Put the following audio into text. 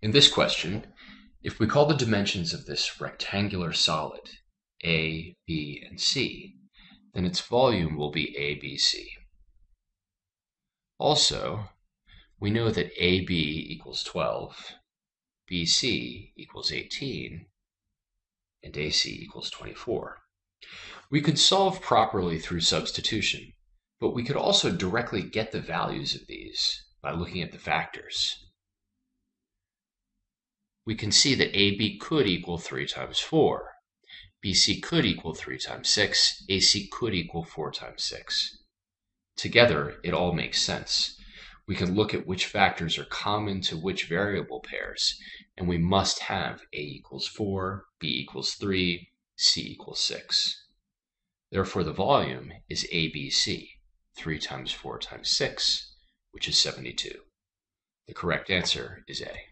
In this question, if we call the dimensions of this rectangular solid a, b, and c, then its volume will be ABC. Also, we know that AB equals 12, BC equals 18, and AC equals 24. We could solve properly through substitution, but we could also directly get the values of these by looking at the factors. We can see that AB could equal 3 times 4, BC could equal 3 times 6, AC could equal 4 times 6. Together, it all makes sense. We can look at which factors are common to which variable pairs, and we must have A equals 4, B equals 3, C equals 6. Therefore, the volume is ABC, 3 times 4 times 6, which is 72. The correct answer is A.